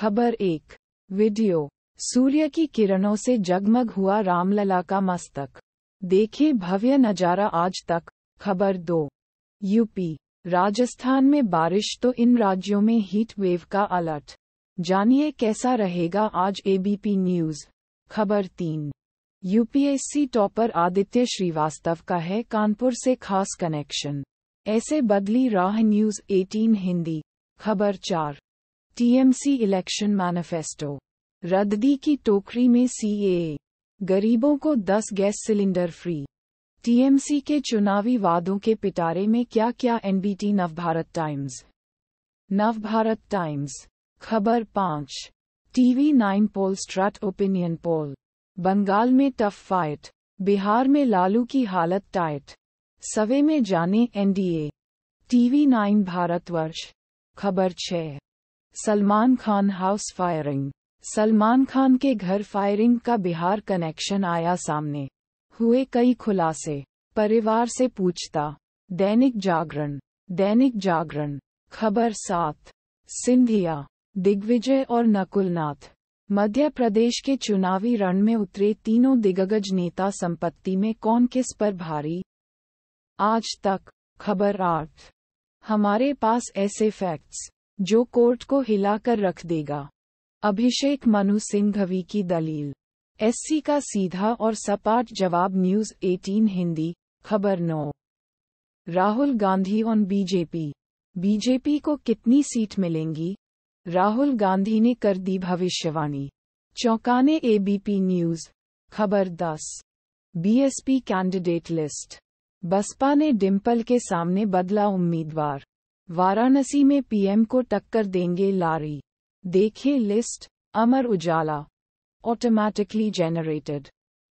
खबर एक, वीडियो, सूर्य की किरणों से जगमग हुआ रामलला का मस्तक। देखे भव्य नज़ारा आज तक, खबर दो, यूपी, राजस्थान में बारिश तो इन राज्यों में हीट वेव का अलर्ट जानिए कैसा रहेगा आज एबीपी न्यूज़ खबर तीन यूपीएससी टॉपर आदित्य श्रीवास्तव का है कानपुर से खास कनेक्शन ऐसे बदली राह न्यूज़ 18 हिंदी, खबर चार टीएमसी इलेक्शन मैनिफेस्टो। रद्दी की टोकरी में सीएए। गरीबों को 10 गैस सिलेंडर फ्री। टीएमसी के चुनावी वादों के पिटारे में क्या क्या NBT Navbharat Times? Navbharat Times. खबर पाँच। टीवी नाइन पोल, स्ट्रट ओपिनियन पोल। बंगाल में टफ फाइट। बिहार में लालू की हालत टाइट। सवे में जाने एनडीए। टीवी नाइन भारतवर्ष खबर छः सलमान खान हाउस फायरिंग। सलमान खान के घर फायरिंग का बिहार कनेक्शन आया सामने। हुए कई खुलासे। परिवार से पूछता, दैनिक जागरण दैनिक जागरण, खबर सात, सिंधिया, दिग्विजय और नकुलनाथ, मध्य प्रदेश के चुनावी रण में उतरे तीनों दिग्गज नेता संपत्ति में कौन किस पर भारी? आज तक, खबर आठ, हमारे पास ऐसे फैक्ट्स जो कोर्ट को हिलाकर रख देगा। अभिषेक मनु सिंघवी की दलील। एससी का सीधा और सपाट जवाब न्यूज़ 18 हिंदी, खबर नौ। Rahul Gandhi on BJP. BJP को कितनी सीट मिलेंगी? राहुल गांधी ने कर दी भविष्यवाणी। चौंकाने एबीपी न्यूज़, खबर दस। BSP candidate list. बसपा ने डिम्पल के सामने बदला उम्मीदवार। वाराणसी में पीएम को टक्कर देंगे लारी। देखें list Amar Ujala. Automatically generated